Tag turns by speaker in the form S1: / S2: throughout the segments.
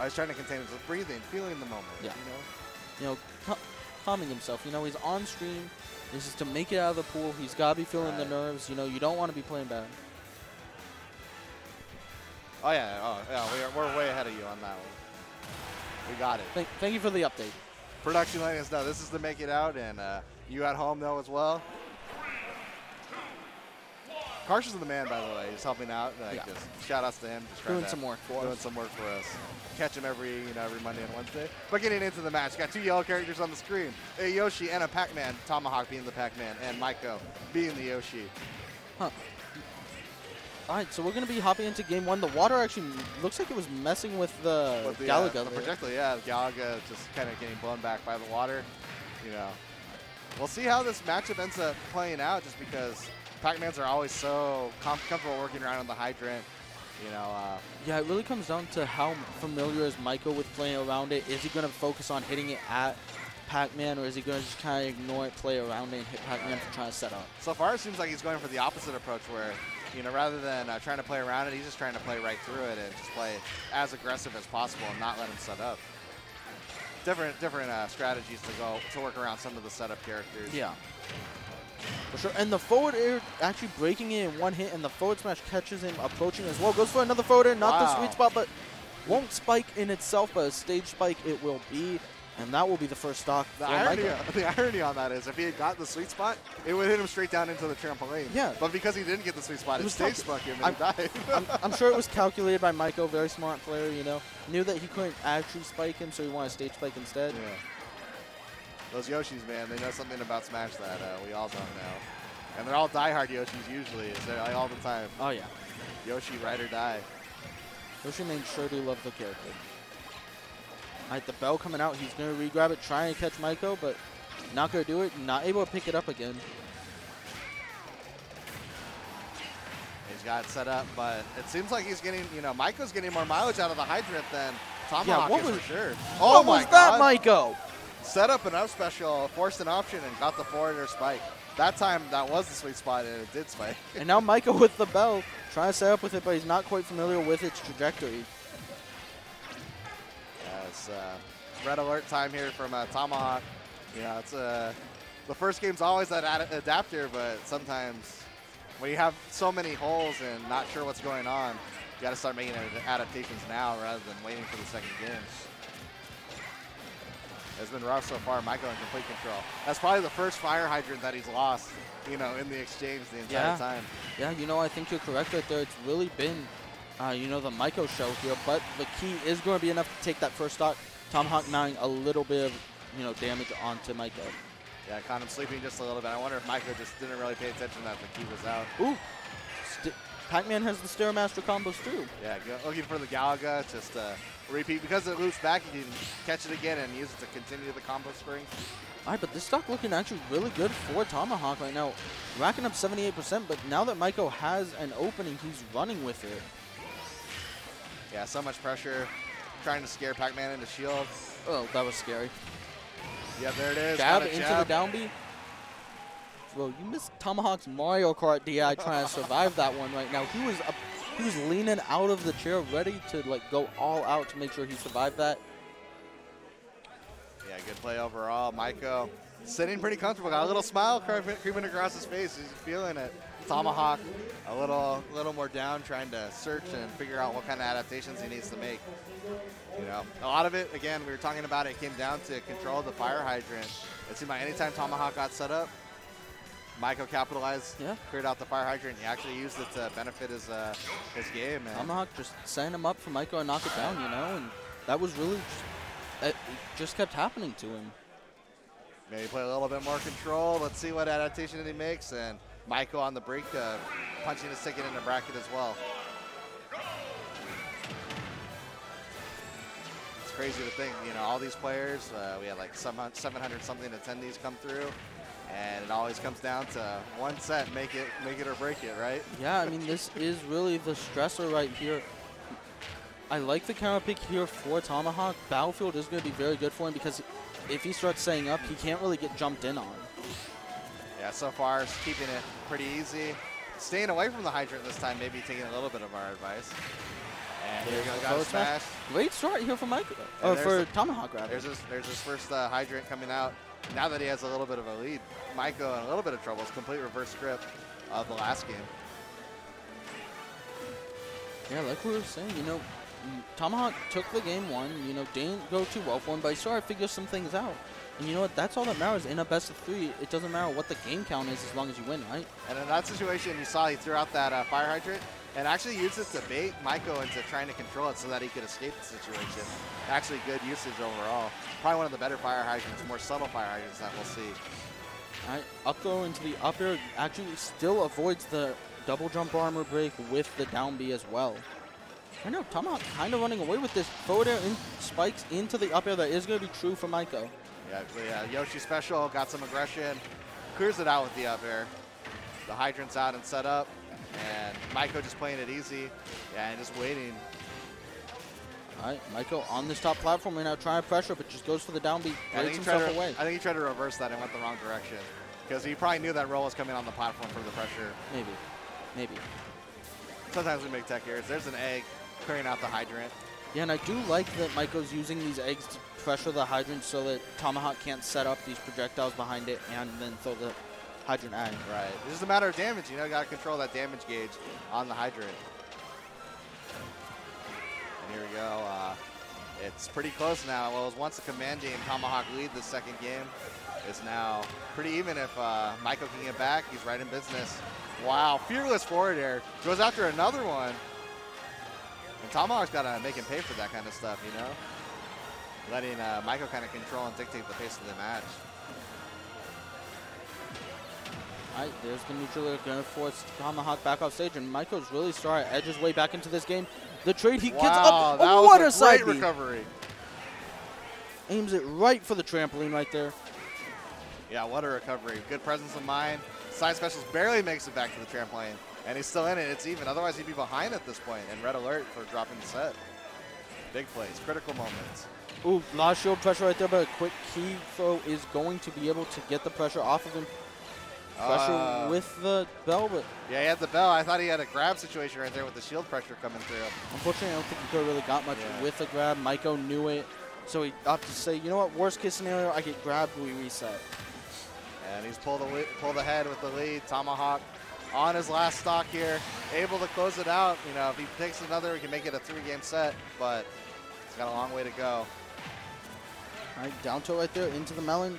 S1: I was trying to contain his breathing, feeling the moment.
S2: Yeah.
S1: You know?
S2: You know, cal- calming himself. You know, he's on stream. This is to make it out of the pool. He's got to be feeling the nerves. You know, you don't want to be playing bad.
S1: Oh yeah, oh yeah, we're, we're way ahead of you on that one. We got it.
S2: Thank, thank you for the update.
S1: Production letting us know this is to make it out, and uh, you at home know as well. Karsh is the man, by the way. He's helping out. Like,
S2: Yeah.
S1: just shout outs to him. Just
S2: Doing some work for
S1: doing
S2: us.
S1: some work for us. Catch him every you know every Monday and Wednesday. But getting into the match, got two yellow characters on the screen: a Yoshi and a Pac-Man. Tomahawk being the Pac-Man, and Maiko being the Yoshi.
S2: Huh. All right, so we're going to be hopping into game one. The water actually looks like it was messing with the,
S1: But the,
S2: Galaga.
S1: uh, the
S2: there.
S1: projectile, yeah, Galaga just kind of getting blown back by the water. You know, we'll see how this matchup ends up playing out. Just because Pac-Mans are always so com- comfortable working around on the hydrant. You know, uh,
S2: Yeah, it really comes down to how familiar is Maiko with playing around it. Is he going to focus on hitting it at Pac-Man, or is he going to just kind of ignore it, play around it, and hit Pac-Man for trying to set up?
S1: so far it seems like he's going for the opposite approach, where you know rather than uh, trying to play around it, he's just trying to play right through it and just play as aggressive as possible and not let him set up. Different different uh, strategies to go to work around some of the setup characters.
S2: Yeah. For sure. And the forward air actually breaking it in one hit, and the forward smash catches him approaching as well. Goes for another forward air, not the sweet spot, but won't spike in itself, but a stage spike it will be. And that will be the first stock
S1: The irony, the irony on that is, if he had got the sweet spot, it would hit him straight down into the trampoline.
S2: Yeah.
S1: But because he didn't get the sweet spot,
S2: It
S1: it
S2: calcu-
S1: struck him and he died.
S2: I'm, I'm sure it was calculated by Maiko, very smart player, you know. Knew that he couldn't actually spike him, so he wanted stage spike instead.
S1: yeah. Those Yoshis, man, they know something about Smash that uh, we all don't know. And they're all diehard Yoshis usually. Like all the time.
S2: Oh, yeah.
S1: Yoshi, ride or die.
S2: Yoshi made sure to love the character. All right, the bell coming out. He's going to re-grab it, trying to catch Maiko, but not going to do it. Not able to pick it up again.
S1: He's got it set up, but it seems like he's getting, you know, Maiko's getting more mileage out of the hydrant than Tomahawk
S2: what
S1: is
S2: was-
S1: for sure.
S2: Oh,
S1: Oh my
S2: was that,
S1: god.
S2: Maiko?
S1: Set up an up special, forced an option, and got the forward air spike. That time, that was the sweet spot, and it did spike.
S2: And now Maiko with the bell, trying to set up with it, but he's not quite familiar with its trajectory.
S1: Yes, uh, red alert time here from uh, Tomahawk. You know, it's uh, the first game's always that ad- adapter, but sometimes when you have so many holes and not sure what's going on, you got to start making ad- adaptations now rather than waiting for the second game. It's been rough so far. Maiko in complete control. That's probably the first fire hydrant that he's lost, you know, in the exchange the entire
S2: Yeah.
S1: time.
S2: Yeah, you know, I think you're correct right there. It's really been, uh, you know, the Maiko show here, but the key is going to be enough to take that first stock. Tomahawk 9, a little bit of, you know, damage onto Maiko.
S1: Yeah, caught him sleeping just a little bit. I wonder if Maiko just didn't really pay attention that the key was out.
S2: Ooh, St- Pac-Man has the Stairmaster combos too.
S1: Yeah, looking for the Galaga, just uh, repeat. Because it loops back, you can catch it again and use it to continue the combo string.
S2: All right, but this stock looking actually really good for Tomahawk right now. Racking up 78%, but now that Maiko has an opening, he's running with it.
S1: Yeah, so much pressure. Trying to scare Pac-Man into shield.
S2: Oh, that was scary.
S1: Yeah, there it is.
S2: Jab into
S1: jab.
S2: the down B. Bro, you missed Tomahawk's Mario Kart DI trying to survive that one right now. He was up, he was leaning out of the chair, ready to like go all out to make sure he survived that.
S1: Yeah, good play overall. Maiko sitting pretty comfortable. Got a little smile creeping creeping across his face. He's feeling it. Tomahawk a little, little more down, trying to search and figure out what kind of adaptations he needs to make. You know, a lot of it, again, we were talking about it, came down to control the fire hydrant. It seemed like anytime Tomahawk got set up, Maiko capitalized,
S2: Yeah.
S1: cleared out the fire hydrant. He actually used it to benefit his uh, his game. And
S2: Tomahawk just setting him up for Maiko and knock it down, you know, and that was really just, it just kept happening to him.
S1: Maybe play a little bit more control. Let's see what adaptation he makes. And Maiko on the break, uh, punching his ticket in the bracket as well. It's crazy to think, you know, all these players, uh, we had like some 700 something attendees come through. And it always comes down to one set, make it, make it or break it, right?
S2: Yeah, I mean, this is really the stressor right here. I like the counter pick here for Tomahawk. Battlefield is going to be very good for him because if he starts setting up, he can't really get jumped in on.
S1: Yeah, so far, it's keeping it pretty easy. Staying away from the hydrant this time, maybe taking a little bit of our advice. And here we go, got smash.
S2: Great start here for Or
S1: there's
S2: for Tomahawk, rather.
S1: There's his, there's his first uh, hydrant coming out. Now that he has a little bit of a lead, Maiko in a little bit of trouble. It's complete reverse script of the last game.
S2: Yeah, like we were saying, you know, Tomahawk took the game one. You know, didn't go too well for him, but he started to figure some things out. And you know what? That's all that matters in a best of three. It doesn't matter what the game count is as long as you win, right?
S1: And in that situation, you saw he threw out that uh, fire hydrant and actually used it to bait Maiko into trying to control it so that he could escape the situation. Actually, good usage overall. Probably one of the better fire hydrants, more subtle fire hydrants that we'll see.
S2: All right, up throw into the up air actually still avoids the double jump armor break with the down B as well. I know Tomahawk kind of running away with this forward air in, spikes into the up air. That is going to be true for Maiko.
S1: Yeah, yeah, Yoshi special, got some aggression, clears it out with the up air. The hydrant's out and set up, and Maiko just playing it easy. Yeah, and just waiting.
S2: All right, Maiko on this top platform right now trying to pressure, but just goes for the down B, breaks himself
S1: to,
S2: away.
S1: I think he tried to reverse that and went the wrong direction. Because he probably knew that roll was coming on the platform for the pressure.
S2: Maybe, maybe.
S1: Sometimes we make tech errors. There's an egg clearing out the hydrant.
S2: Yeah, and I do like that Maiko's using these eggs to pressure the hydrant so that Tomahawk can't set up these projectiles behind it and then throw the hydrant at.
S1: Right. It's just a matter of damage. You know, got to control that damage gauge on the hydrant. And here we go. Uh, it's pretty close now. Well, it was once a command game. Tomahawk lead the second game. Is now pretty even if uh, Maiko can get back. He's right in business. Wow, fearless forward air. Goes after another one. And Tomahawk's got to make him pay for that kind of stuff, you know? Letting uh, Maiko kind of control and dictate the pace of the match.
S2: Right, there's the neutral air going to force Tomahawk back off stage, and Maiko's really starting to edge his way back into this game. The trade he gets
S1: wow,
S2: up,
S1: that
S2: a
S1: was
S2: water
S1: a
S2: side
S1: great recovery.
S2: aims it right for the trampoline right there.
S1: Yeah, what a recovery. Good presence of mind. Side specials barely makes it back to the trampoline, and he's still in it. It's even. Otherwise, he'd be behind at this point, and red alert for dropping the set. Big plays, critical moments.
S2: Ooh, lot of shield pressure right there, but a quick key throw is going to be able to get the pressure off of him. Pressure
S1: Uh,
S2: with the bell, but
S1: Yeah, he had the bell. I thought he had a grab situation right there with the shield pressure coming through.
S2: unfortunately, I don't think he could have really got much
S1: Yeah.
S2: with the grab. Maiko knew it, so he opted to say, you know what, worst case scenario, I get grabbed, we reset.
S1: And he's pulled the pulled ahead with the lead. Tomahawk on his last stock here, able to close it out. You know, if he takes another, we can make it a three-game set, but he's got a long way to go.
S2: All right, down tilt right there into the melon.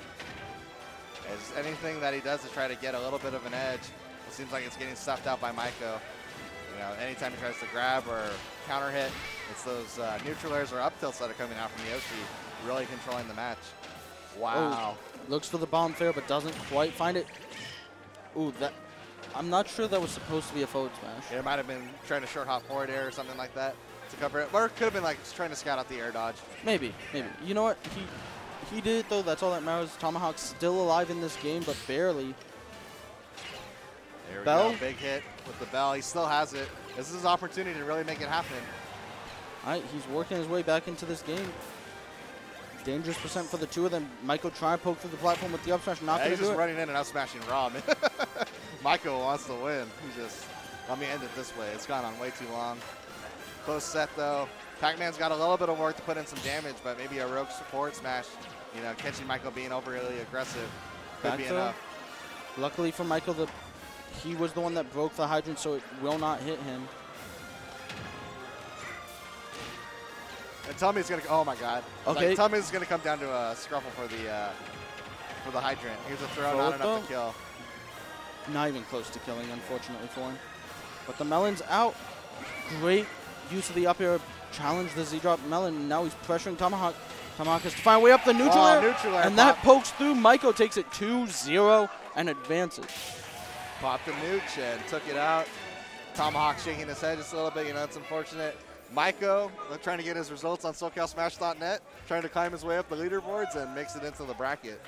S1: Anything that he does to try to get a little bit of an edge, it seems like it's getting stuffed out by Maiko. You know, anytime he tries to grab or counter hit, it's those uh, neutral airs or up tilts that are coming out from the Yoshi, really controlling the match. Wow.
S2: Looks for the bomb fair, but doesn't quite find it. Ooh, that. I'm not sure that was supposed to be a forward smash.
S1: It might have been trying to short hop forward air or something like that to cover it. Or it could have been like trying to scout out the air dodge.
S2: Maybe, maybe. You know what? He he did it though. That's all that matters. Tomahawk's still alive in this game, but barely.
S1: There we
S2: Bell?
S1: go. Big hit with the bell. He still has it. This is his opportunity to really make it happen.
S2: All right, he's working his way back into this game. Dangerous percent for the two of them. Maiko trying to poke through the platform with the up smash, not
S1: Yeah, he's just running in and out smashing Raw. man. Maiko wants to win. He just, let me end it this way. It's gone on way too long. Close set though. Pac-Man's got a little bit of work to put in some damage, but maybe a rogue support smash, you know, catching Maiko being overly aggressive could
S2: Back
S1: be
S2: throw.
S1: enough.
S2: Luckily for Maiko, the he was the one that broke the hydrant, so it will not hit him.
S1: And tell me it's gonna. Oh my God.
S2: Okay.
S1: Like, tell me it's gonna come down to a scruffle for the uh, for the hydrant. Here's a throw,
S2: Throw
S1: not enough
S2: though?
S1: to kill.
S2: Not even close to killing, unfortunately for him. But the melon's out. Great use of the up air. Challenge the Z drop melon. Now he's pressuring Tomahawk. Tomahawk has to find a way up the neutral
S1: Oh,
S2: air.
S1: neutral air
S2: and that pokes through. Maiko takes it 2-0 and advances.
S1: Popped the nooch and took it out. Tomahawk shaking his head just a little bit. You know, it's unfortunate. Maiko uh, trying to get his results on SoCalSmash.net, trying to climb his way up the leaderboards and makes it into the bracket.